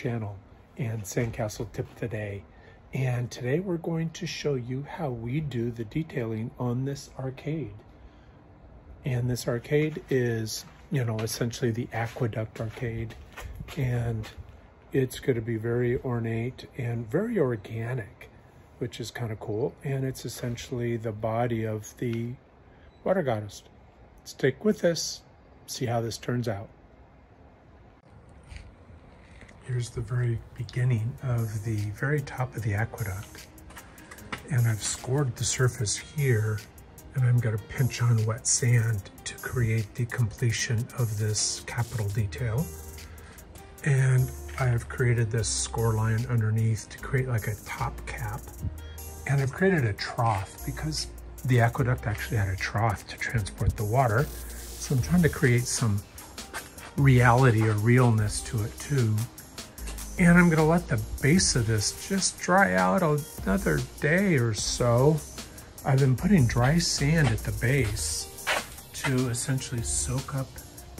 channel and Sandcastle Tip Today. And today we're going to show you how we do the detailing on this arcade. And this arcade is, you know, essentially the Aqueduct Arcade. And it's going to be very ornate and very organic, which is kind of cool. And it's essentially the body of the water goddess. Stick with us, see how this turns out. Here's the very beginning of the very top of the aqueduct. And I've scored the surface here and I'm gonna pinch on wet sand to create the completion of this capital detail. And I have created this score line underneath to create like a top cap. And I've created a trough because the aqueduct actually had a trough to transport the water. So I'm trying to create some reality or realness to it too. And I'm gonna let the base of this just dry out another day or so. I've been putting dry sand at the base to essentially soak up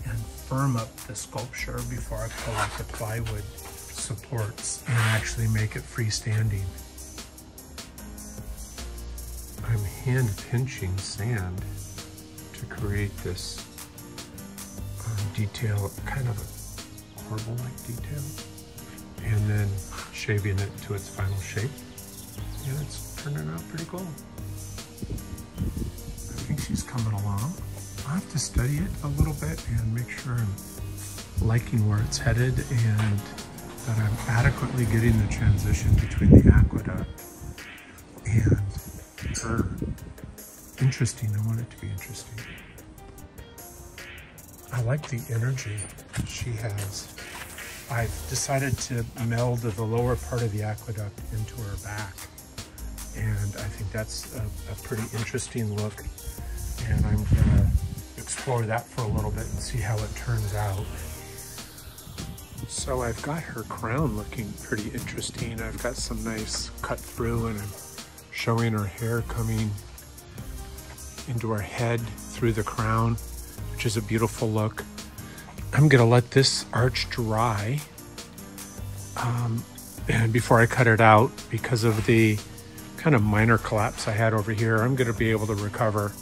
and firm up the sculpture before I pull out the plywood supports and actually make it freestanding. I'm hand pinching sand to create this um, detail, kind of a marble-like detail and then shaving it to its final shape. And it's turning out pretty cool. I think she's coming along. I'll have to study it a little bit and make sure I'm liking where it's headed and that I'm adequately getting the transition between the aqueduct and her. Interesting, I want it to be interesting. I like the energy she has I've decided to meld the lower part of the aqueduct into her back. And I think that's a, a pretty interesting look. And I'm gonna explore that for a little bit and see how it turns out. So I've got her crown looking pretty interesting. I've got some nice cut through and I'm showing her hair coming into her head through the crown, which is a beautiful look. I'm gonna let this arch dry um, and before I cut it out because of the kind of minor collapse I had over here, I'm gonna be able to recover.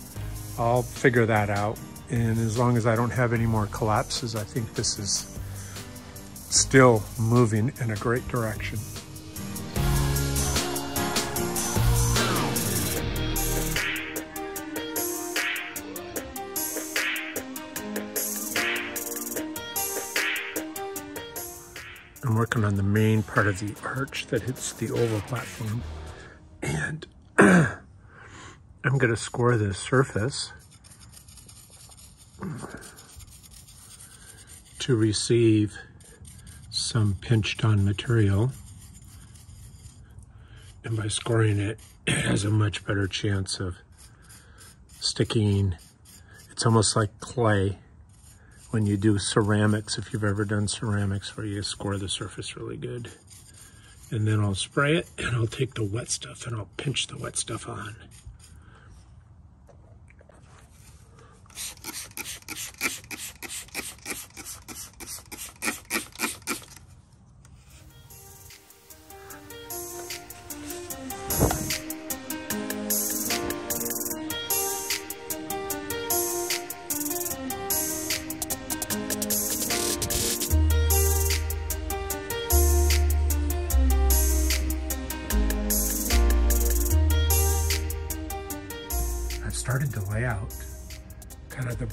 I'll figure that out. And as long as I don't have any more collapses, I think this is still moving in a great direction. I'm working on the main part of the arch that hits the oval platform. And I'm going to score the surface to receive some pinched on material. And by scoring it, it has a much better chance of sticking. It's almost like clay when you do ceramics, if you've ever done ceramics where you score the surface really good. And then I'll spray it and I'll take the wet stuff and I'll pinch the wet stuff on.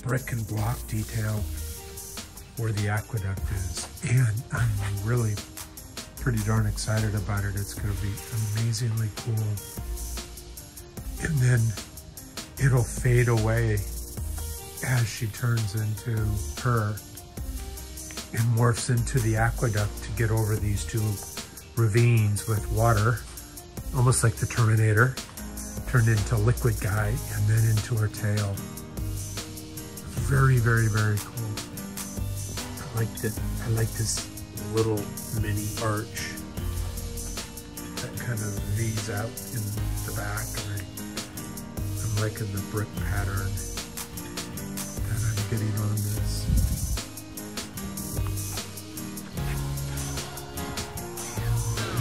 Brick and block detail where the aqueduct is. And I'm really pretty darn excited about it. It's gonna be amazingly cool. And then it'll fade away as she turns into her and morphs into the aqueduct to get over these two ravines with water, almost like the Terminator turned into liquid guy and then into her tail. Very, very, very cool. I like it. I like this little mini arch that kind of V's out in the back. And I, I'm liking the brick pattern that I'm getting on this.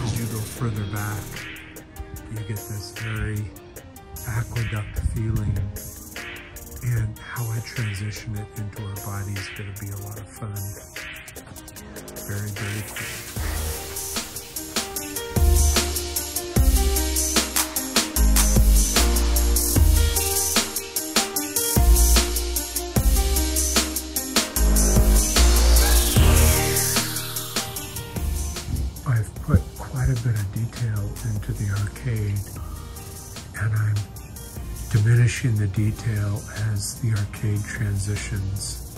As you go further back, you get this very aqueduct feeling how I transition it into our body is going to be a lot of fun. Very, very cool. I've put quite a bit of detail into the arcade and I'm diminishing the detail as the arcade transitions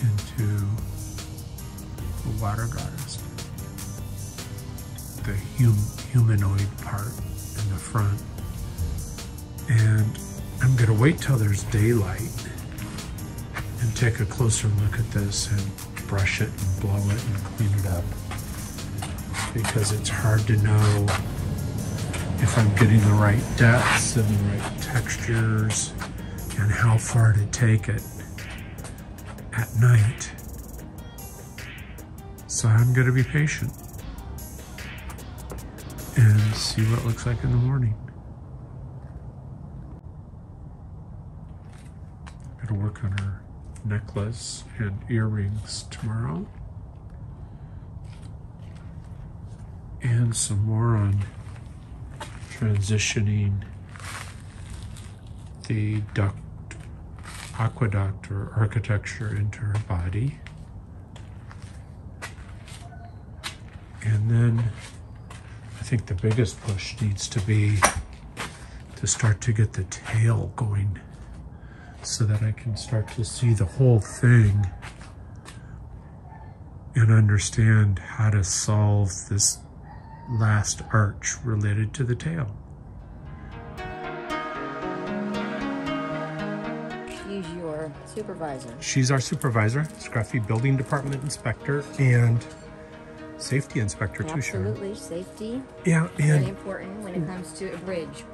into the water goddess. The hum humanoid part in the front. And I'm gonna wait till there's daylight and take a closer look at this and brush it and blow it and clean it up because it's hard to know if I'm getting the right depths and the right textures and how far to take it at night. So I'm going to be patient and see what it looks like in the morning. To work on her necklace and earrings tomorrow. And some more on transitioning the duct, aqueduct or architecture into her body. And then I think the biggest push needs to be to start to get the tail going so that I can start to see the whole thing and understand how to solve this last arch related to the tail. She's your supervisor. She's our supervisor, Scruffy Building Department Inspector and Safety Inspector too, Sharon. Absolutely, safety. Yeah, Very and important when it comes to a bridge.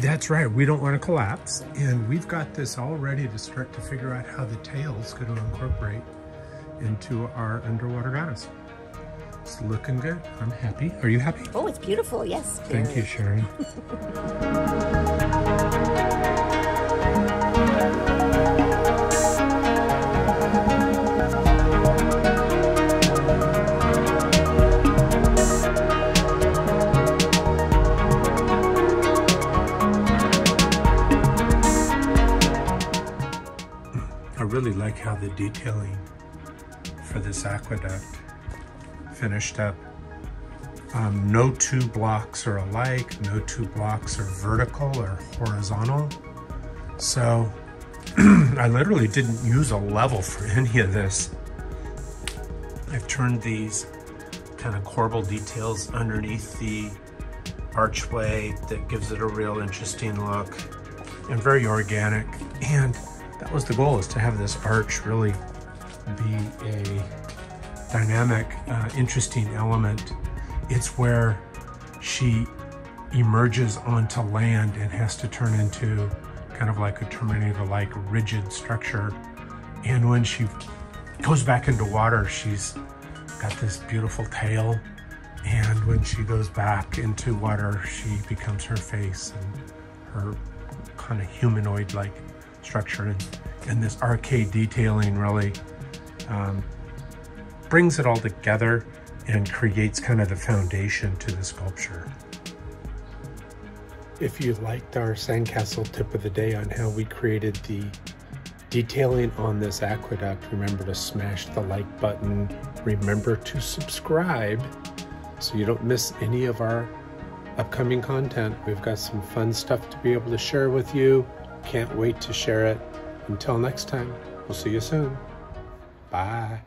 that's right. We don't want to collapse. And we've got this all ready to start to figure out how the tail's going to incorporate into our underwater goddess. It's looking good. I'm happy. Are you happy? Oh, it's beautiful. Yes. Thank very. you, Sharon. I really like how the detailing for this aqueduct finished up. Um, no two blocks are alike, no two blocks are vertical or horizontal. So I literally didn't use a level for any of this. I've turned these kind of corbel details underneath the archway that gives it a real interesting look and very organic. And that was the goal is to have this arch really be a dynamic, uh, interesting element. It's where she emerges onto land and has to turn into kind of like a Terminator-like rigid structure. And when she goes back into water, she's got this beautiful tail. And when she goes back into water, she becomes her face and her kind of humanoid-like structure. And, and this arcade detailing really um, brings it all together and creates kind of the foundation to the sculpture. If you liked our sandcastle tip of the day on how we created the detailing on this aqueduct, remember to smash the like button. Remember to subscribe so you don't miss any of our upcoming content. We've got some fun stuff to be able to share with you. Can't wait to share it. Until next time, we'll see you soon. Bye.